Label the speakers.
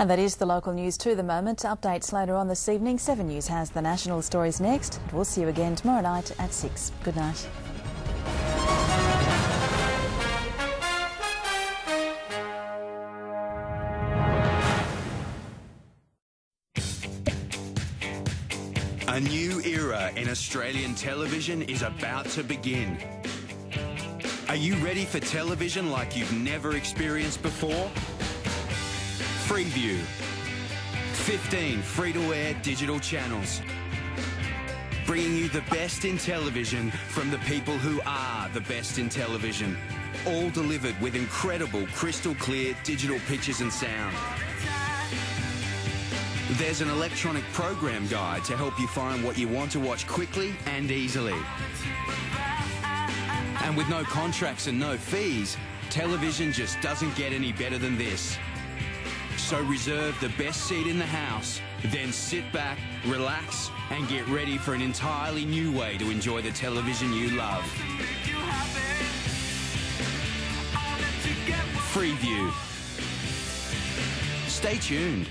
Speaker 1: And that is the local news to the moment. Updates later on this evening. 7 News has the national stories next. We'll see you again tomorrow night at 6. Good night.
Speaker 2: A new era in Australian television is about to begin. Are you ready for television like you've never experienced before? Freeview. 15 free-to-air digital channels. Bringing you the best in television from the people who are the best in television. All delivered with incredible crystal clear digital pictures and sound. There's an electronic program guide to help you find what you want to watch quickly and easily. And with no contracts and no fees, television just doesn't get any better than this. So reserve the best seat in the house, then sit back, relax, and get ready for an entirely new way to enjoy the television you love. Freeview. Stay tuned.